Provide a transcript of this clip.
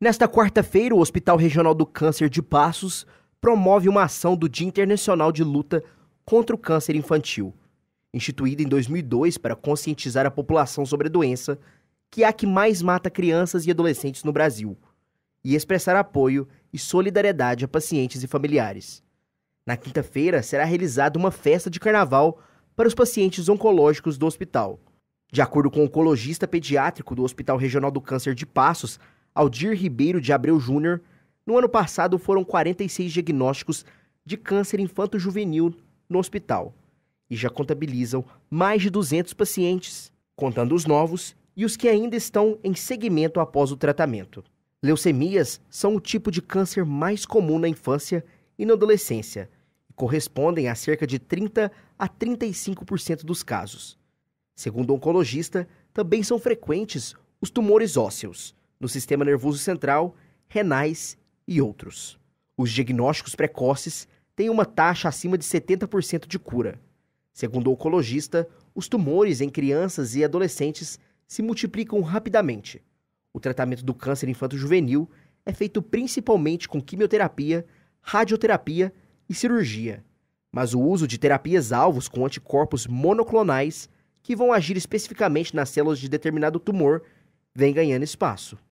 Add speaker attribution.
Speaker 1: Nesta quarta-feira, o Hospital Regional do Câncer de Passos promove uma ação do Dia Internacional de Luta contra o Câncer Infantil, instituída em 2002 para conscientizar a população sobre a doença, que é a que mais mata crianças e adolescentes no Brasil, e expressar apoio e solidariedade a pacientes e familiares. Na quinta-feira, será realizada uma festa de carnaval para os pacientes oncológicos do hospital. De acordo com o oncologista pediátrico do Hospital Regional do Câncer de Passos, Aldir Ribeiro de Abreu Júnior, no ano passado foram 46 diagnósticos de câncer infanto-juvenil no hospital e já contabilizam mais de 200 pacientes, contando os novos e os que ainda estão em seguimento após o tratamento. Leucemias são o tipo de câncer mais comum na infância e na adolescência e correspondem a cerca de 30 a 35% dos casos. Segundo o oncologista, também são frequentes os tumores ósseos, no sistema nervoso central, renais e outros. Os diagnósticos precoces têm uma taxa acima de 70% de cura. Segundo o oncologista, os tumores em crianças e adolescentes se multiplicam rapidamente. O tratamento do câncer infanto-juvenil é feito principalmente com quimioterapia, radioterapia e cirurgia, mas o uso de terapias-alvos com anticorpos monoclonais, que vão agir especificamente nas células de determinado tumor, vem ganhando espaço.